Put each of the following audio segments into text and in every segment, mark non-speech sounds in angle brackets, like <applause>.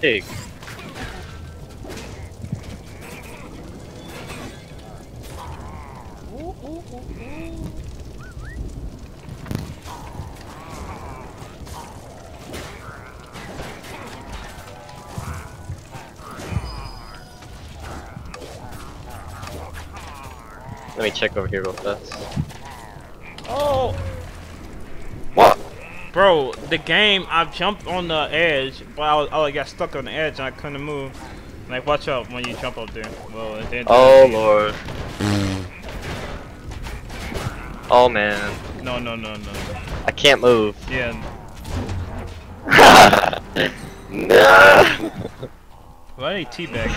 Pig. Let me check over here real fast. Oh? Bro, the game. I jumped on the edge, but I, was, I got stuck on the edge and I couldn't move. Like, watch out when you jump up there. Well, it didn't. Oh lord. Oh man, No, no, no, no. I can't move. Yeah. no. <laughs> Why are you teabagging?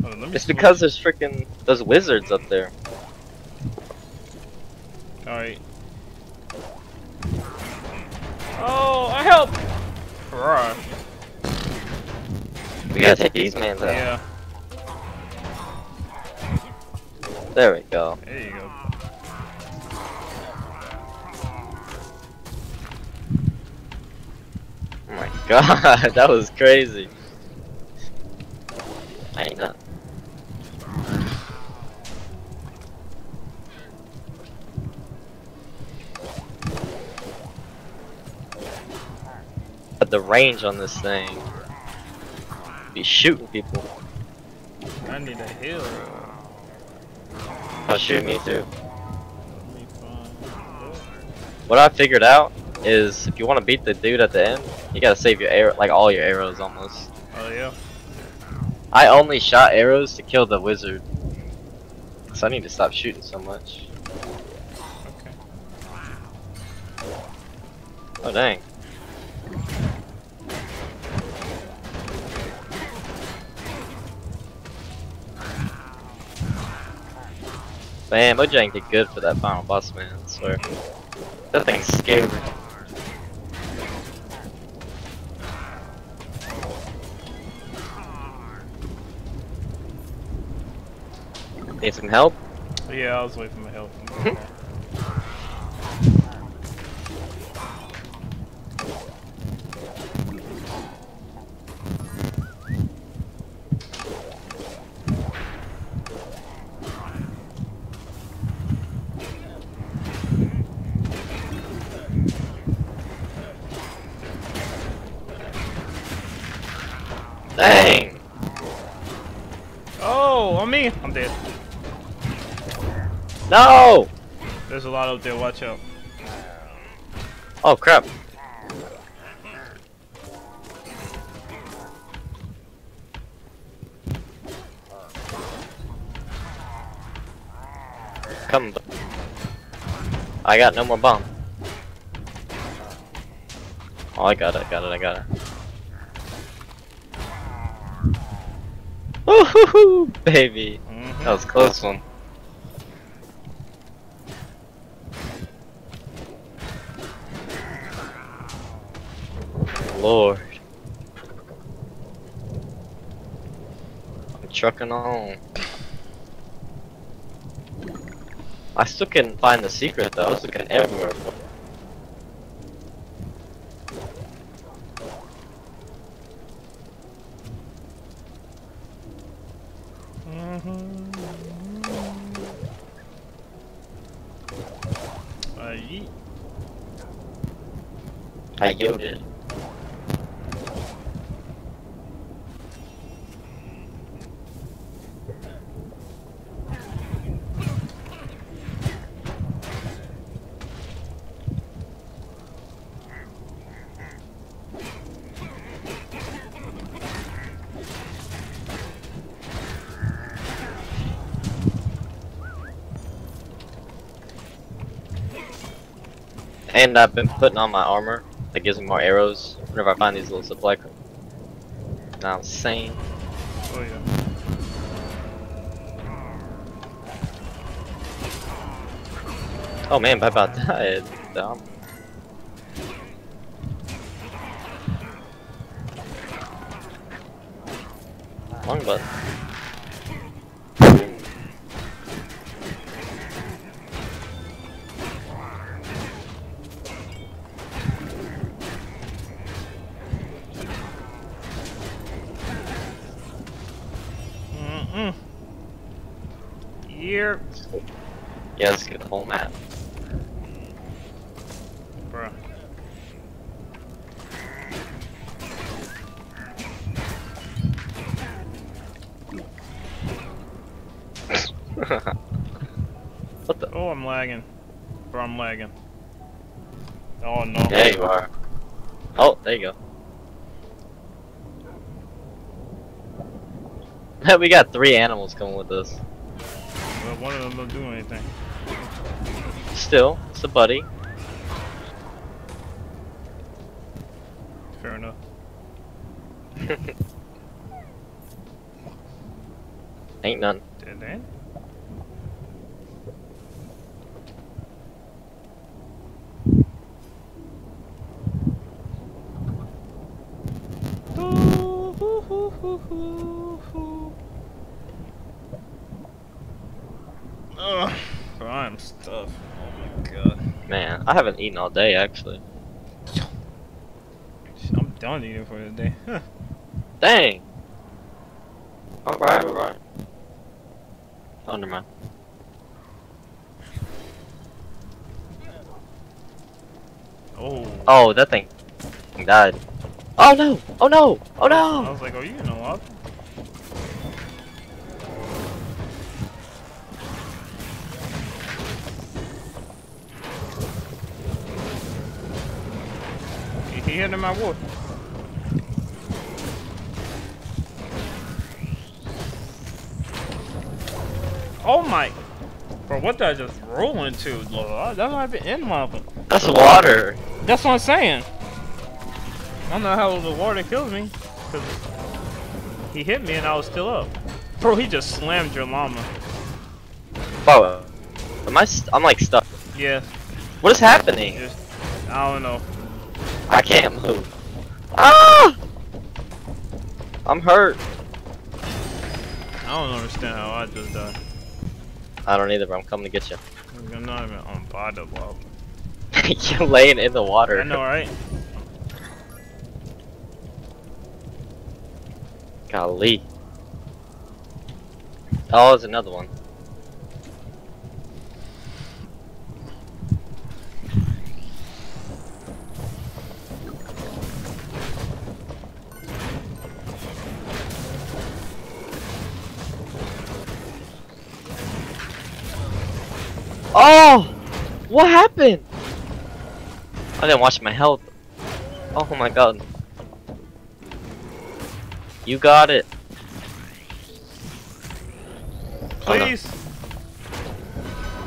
Hold on, let me It's because there's freaking those wizards up there. Alright. Oh, I help! Hurrah. We gotta take these mans out. Yeah, There we go. there you go. Oh my <laughs> god, that was crazy. I ain't not. The range on this thing. Be shooting people. I need a heal. Oh, shoot me too. Let me find- What I figured out is if you want to beat the dude at the end, you gotta save your arrow, like all your arrows almost. Oh, yeah. I only shot arrows to kill the wizard. So I need to stop shooting so much. Okay. Oh dang. Man, Mojang did good for that final boss man, I swear. That thing's scary. Need some help? Yeah, I was waiting for my help. Mm-hmm. Dang! oh, on me! I'm dead. No! There's a lot up there, watch out. Oh crap. Come. I got no more bomb. Oh, I got it, I got it, I got it. Woohoo, <laughs> baby. Mhm. That was a close one. Lord. I'm trucking on. I still couldn't find the secret though. I was looking everywhere. And I've been putting on my armor that gives me more arrows whenever I find these little supply crates. Now I'm saying. Oh, yeah. Oh man, I about died. Dumb. Long button. Yeah, let's get the whole map. bro. <laughs> what the? Oh, I'm lagging. Bro, I'm lagging. Oh no. There you are. Oh, there you go. <laughs> we got three animals coming with us. One of them don't do anything. Still, it's a buddy. Fair enough. <laughs> Ain't none. Dead end? Ugh, I'm stuffed. Oh my god. Man, I haven't eaten all day actually. I'm done eating for the day. Dang. Alright, alright. Oh, never mind. oh. Oh, that thing died. Oh no! Oh no! Oh no! I was like, are you in a He, hit in my wood. Oh my! Bro, what did I just roll into? Lord, That might be in lava. That's water! That's what I'm saying. I don't know how the water killed me. Cause he hit me and I was still up. Bro, he just slammed your llama. Bro, am I st I'm like stuck. Yeah, What is happening? just, I don't know. I can't move. Ah! I'm hurt. I don't understand how I just died. I don't either, but I'm coming to get you. I'm not even on bottom lava. <laughs> You're laying in the water. I know, right? Golly. Oh, there's another one. Oh! What happened? I didn't watch my health. Oh my god. You got it. Oh, no. Please.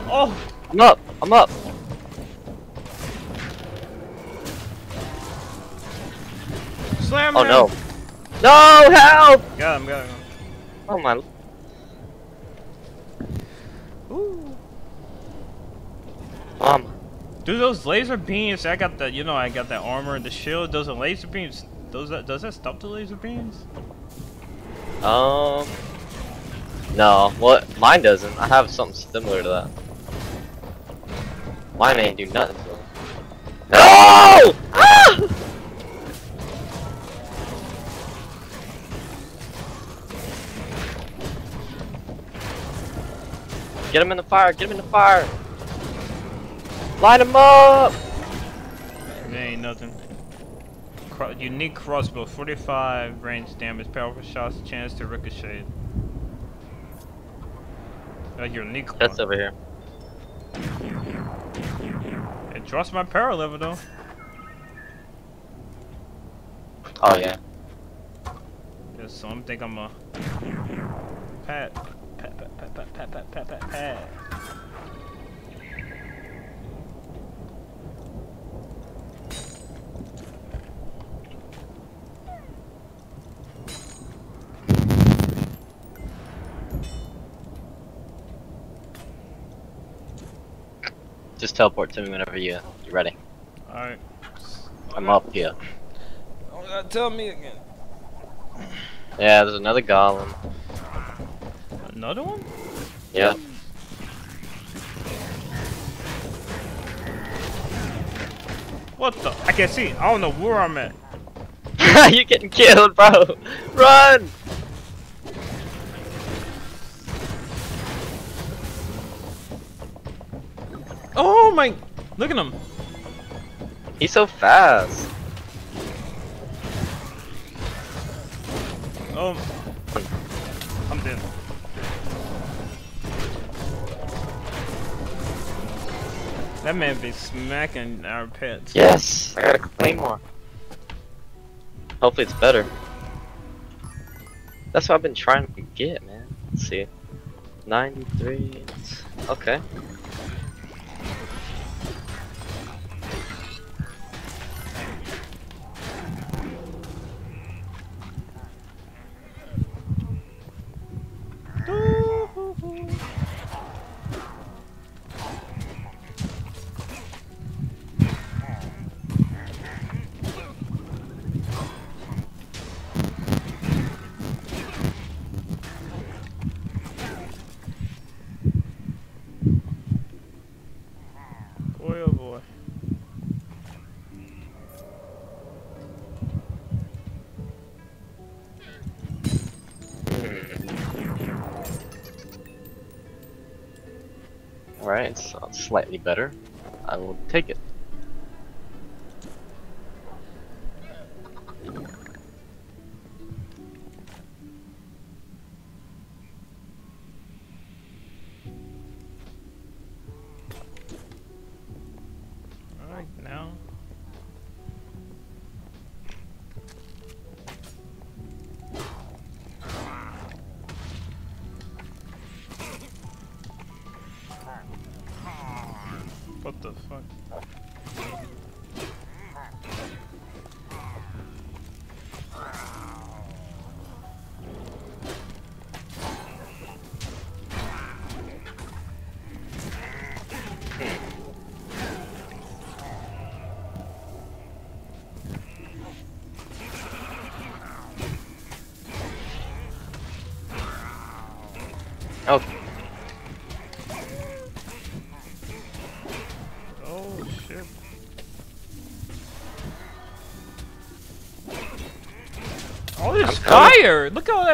Oh, I'm up. I'm up. slam Oh him. no. No, help! Got him, got him. Oh my. Ooh. Mom. Do those laser beams? I got the, you know, I got that armor and the shield. Those laser beams. Does that does that stop the laser beams? Um. No. What? Mine doesn't. I have something similar to that. Mine ain't do nothing. No! Ah! Get him in the fire! Get him in the fire! Light him up! There ain't nothing. Cro unique crossbow, 45 range damage, powerful shots, chance to ricochet. Like your unique That's crossbow. over here. It drops my power level though. Oh yeah. Yeah, so I'm think I'm a pat pat pat pat pat pat pat pat pat pat. Just teleport to me whenever you you're ready. Alright. I'm up here. Oh, God, tell me again. Yeah, there's another golem. Another one? Yeah. What the? I can't see. I don't know where I'm at. <laughs> You're getting killed, bro. Run! Look at him. He's so fast. Oh. I'm dead. That man be smacking our pets. Yes. I got a claymore. Hopefully it's better. That's what I've been trying to get, man. Let's see. 93. Okay. Alright, uh, slightly better. I will take it.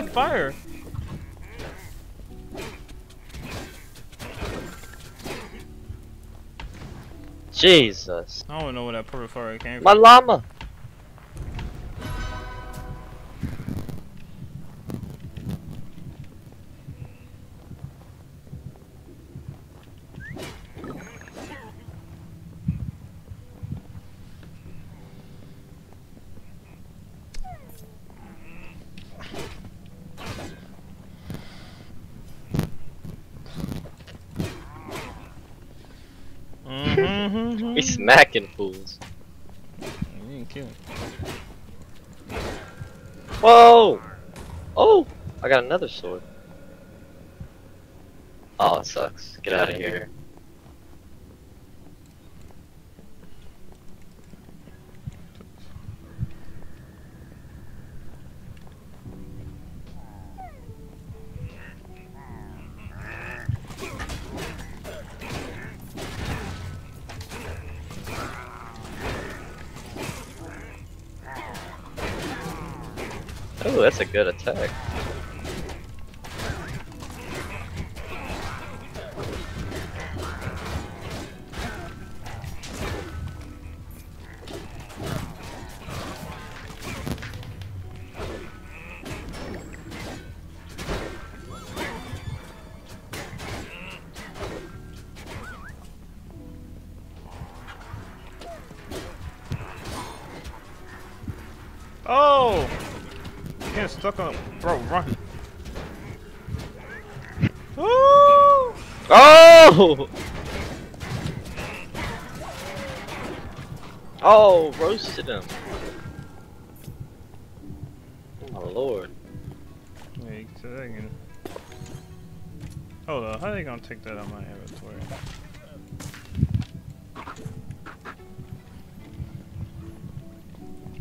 Fire! Jesus. I don't know where that purple fire came from. My llama. Mm-hmm. Smacking fools. You. Whoa! Oh! I got another sword. Oh, it sucks. Get out of here. Oh, that's a good attack. Oh! <laughs> Oh, roasted him. Oh my lord. Wait, so they can. Hold on, how are they gonna take that out of my inventory?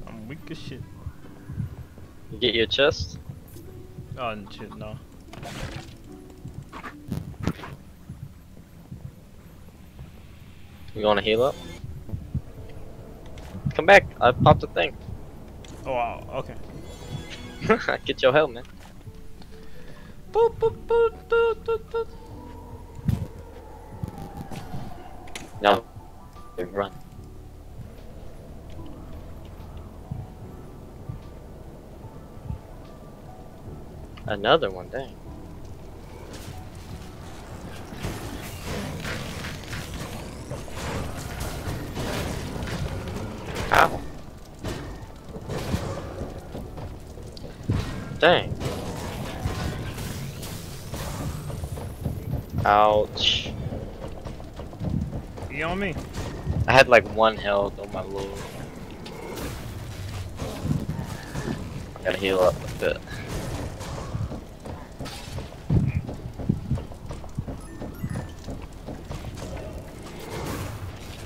I'm weak as shit. You get your chest? Oh shit, no. You wanna heal up? Come back, I popped a thing. Oh wow, okay. <laughs> get your help, man. Boop, boop, boop, boop, boop, boop. No. Run. Another one, dang. Ow. Dang. Ouch. You on me? I had like one health, oh my lord. I gotta heal up a bit.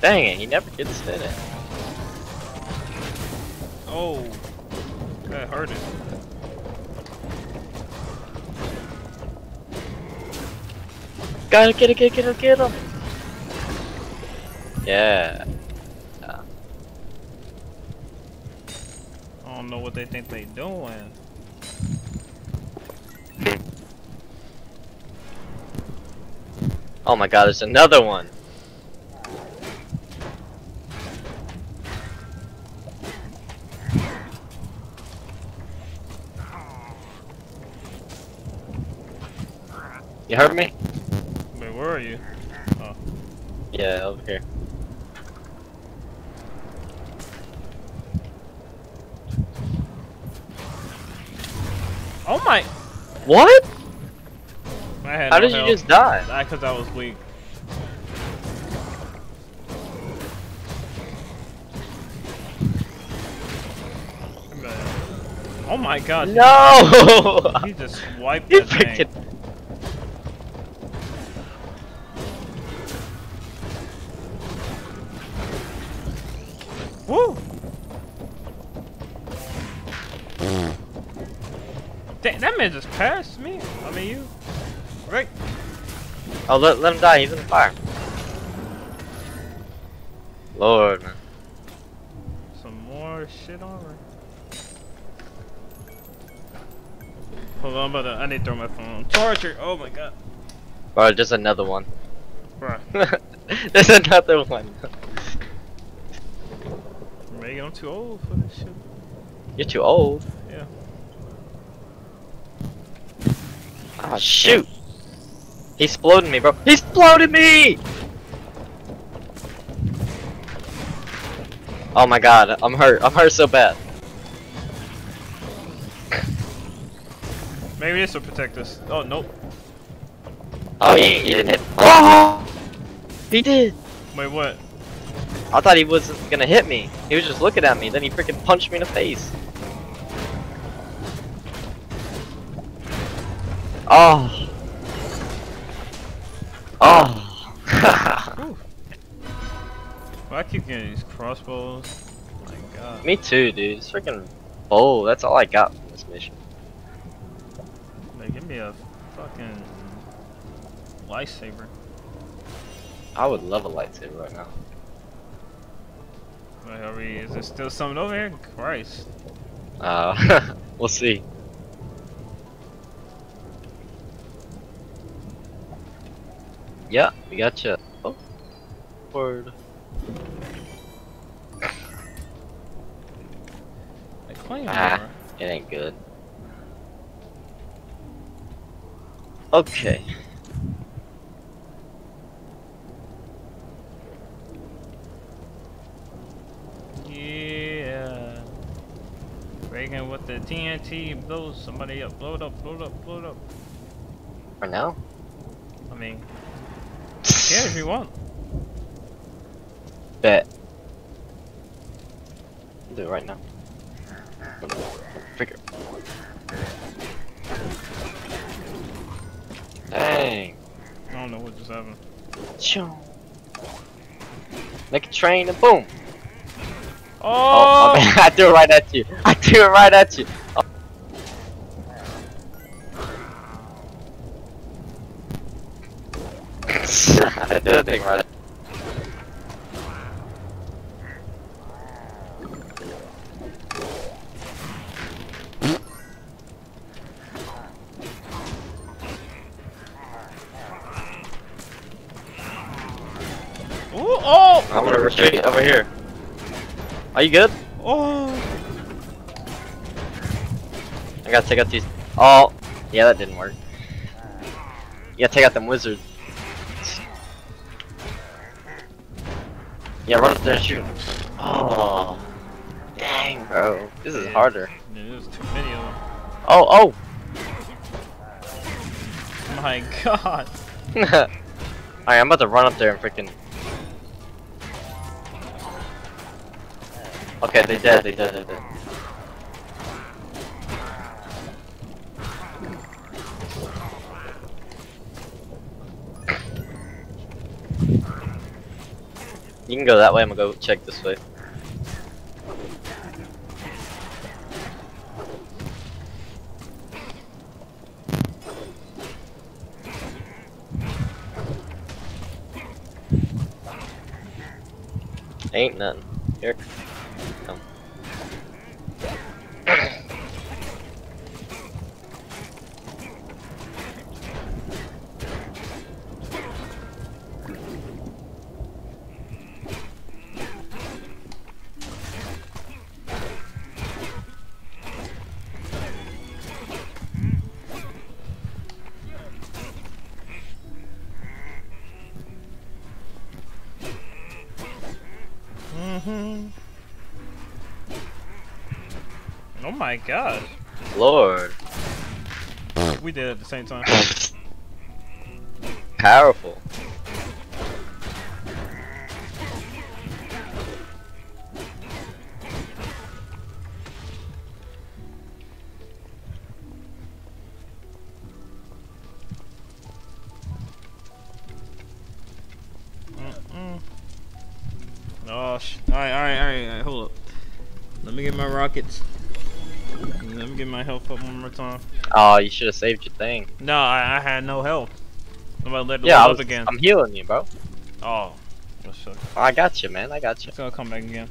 Dang it, he never gets hit it. Oh. That hurt it. Gotta get it, get it, get it, get him! Yeah. I don't know what they think they doing. Oh my god, there's another one! You heard me? Wait, where are you? Oh. Yeah, over here. Oh my! What? I had How no did you just die? Because I was weak. <laughs> Oh my god. No! He just wiped <laughs> You that thing. Woo! Dang, that man just passed me. I mean, you. Right. Oh, let, let him die. He's in the fire. Lord, man. Some more shit armor. Hold on, but I need to throw my phone. Charger. Oh my god. Bro, just another one. Bruh. <laughs> There's another one. I'm too old for this shit. You're too old. Yeah. Ah, shoot. He exploded me, bro. He exploded me! Oh my god, I'm hurt. I'm hurt so bad. Maybe this will protect us. Oh, nope. Oh, he, he didn't hit. Oh! He did. Wait, what? I thought he wasn't gonna hit me. He was just looking at me, then he freaking punched me in the face. Oh. Oh. <laughs> I keep getting these crossbows? Oh my god. me too, dude. It's freaking bow. That's all I got from this mission. Like, give me a fucking lightsaber. I would love a lightsaber right now. Are we? Is there still something over here? Christ. Uh, <laughs> we'll see. Yeah, we got you. Oh, word. Claim Ah. It ain't good. Okay. Yeah. With the TNT blows somebody up. Blow it up, blow it up, blow it up. For now. I mean, yeah, if you want. <laughs> Bet. Do it right now. Figure. Dang. I don't know what just happened. Make a train and boom. Oh! Oh. <laughs> I threw it right at you. I threw it right at you. Oh. <laughs> I did a thing right. Ooh, oh! I'm gonna retreat over here. Are you good? Oh. I gotta take out these. Oh, yeah, that didn't work. Gotta take out them wizards. Yeah, run up there and shoot. Oh, dang, bro. This is harder. Yeah, there's too many of them. Oh, oh. My god. <laughs> Alright, I'm about to run up there and freaking. Okay, they dead, they dead, they dead. You can go that way, I'm gonna go check this way. Ain't nothing. Here. My god. Lord. We did at the same time. <laughs> Powerful. Oh, alright, alright, alright, hold up. Let me get my rockets. Let me get my health up one more time. Oh, you should have saved your thing. No, I, I had no health. I'm about to let Yeah, I was, up again. I'm healing you, bro. Oh. I got you, man. I got you. It's gonna come back again.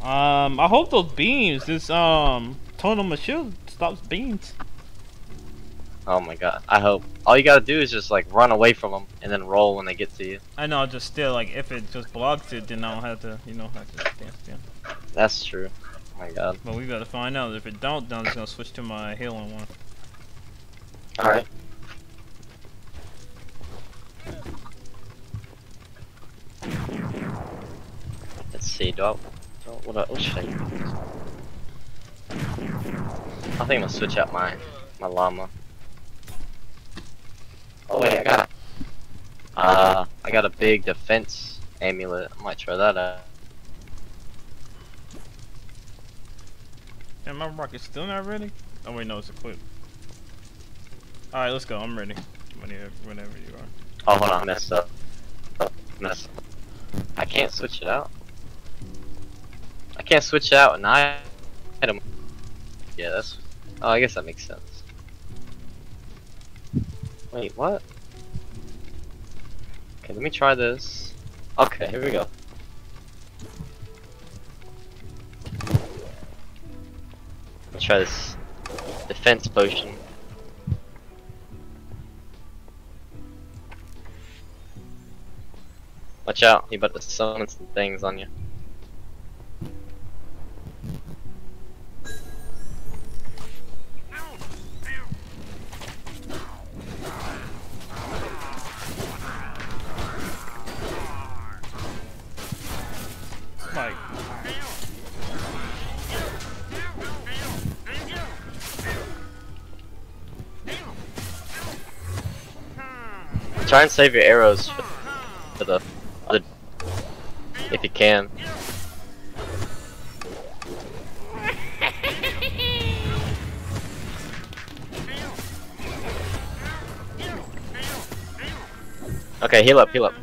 Um, I hope those beams, this um, tonal machine stops beams. Oh my god. I hope. All you gotta do is just like run away from them and then roll when they get to you. I know, just still, like, if it just blocks it, then I don't have to, you know, have to stand still. That's true. Oh my god. But we gotta find out. If it don't, then I'm gonna switch to my healing one. Alright. Let's see, do I, do I what, I- what should I use? I think I'm gonna switch out my my llama. Oh wait, I got uh I got a big defense amulet. I might try that out. And my rocket's still not ready? Oh wait, no, it's equipped. Alright, let's go. I'm ready. Whenever, whenever you are. Oh hold on, I messed up. Messed up. I can't switch it out. I can't switch out an item. Yeah, that's. Oh, I guess that makes sense. Wait, what? Okay, let me try this. Okay, here we go. Let's try this defense potion. Watch out, he about to summon some things on you. Try and save your arrows for, the other, if you can. Okay, heal up, heal up.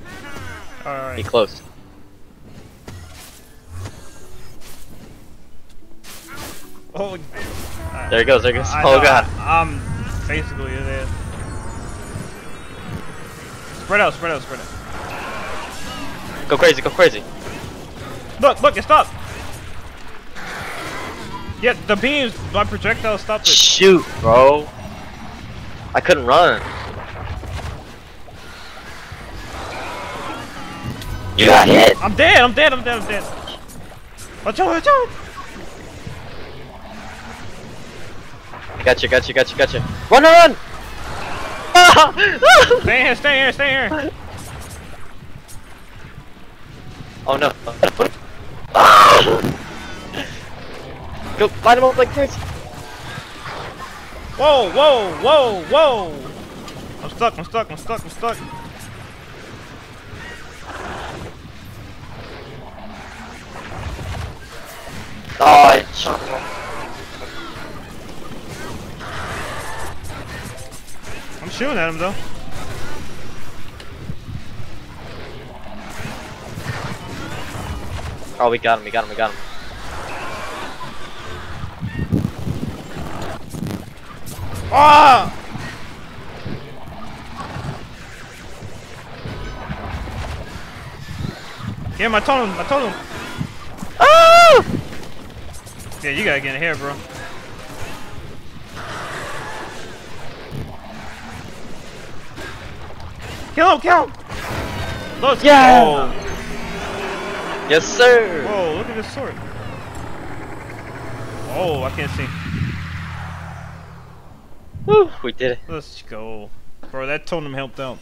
Be close. Oh, There he goes, there he goes. I Oh know, god. I, am basically there. Spread out, spread out, spread out. Go crazy, go crazy. Look, look, it stopped. Yeah, the beams, my projectile stopped it. Shoot, bro. I couldn't run. You got hit! I'm dead, I'm dead, I'm dead, I'm dead. Watch out, watch out! Gotcha, gotcha, gotcha, gotcha. Run, run, run! Stay here, stay here, stay here. oh no. Go, line him up like crazy. Whoa, whoa, whoa, whoa! I'm stuck, I'm stuck, I'm stuck, I'm stuck. Oh, I shot him. I'm shooting at him though. Oh, we got him, we got him, we got him. Ah! Yeah, my totem, my totem. Ah! Yeah, you gotta get in here, bro. Kill him, kill him! Let's Yeah! go! Yes, sir! Whoa, look at this sword. Oh, I can't see. Woo, we did it. Let's go. Bro, that totem helped out.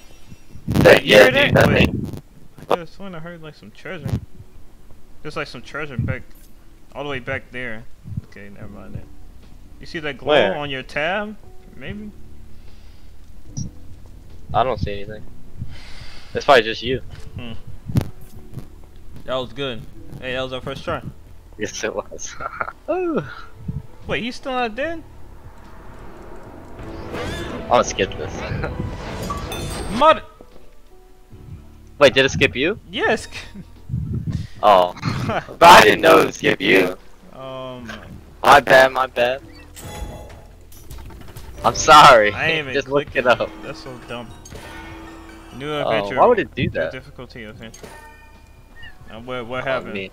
Yeah, hear dude, that? that Wait. I could have sworn I heard like some treasure. There's like some treasure back, all the way back there. Okay, never mind that. You see that glow Where? on your tab? Maybe? I don't see anything. It's probably just you. That was good. Hey, that was our first try. Yes, it was. <laughs> Ooh. Wait, he's still not dead? Gonna skip this. <laughs> Mud! Wait, did it skip you? Yes! <laughs> Oh. but I didn't know it would skip you. um, My bad, my bad. I'm sorry. I ain't even Just look it up. That's so dumb. New Oh, adventure. why would it do New that? difficulty adventure. Uh, what, what happened? me.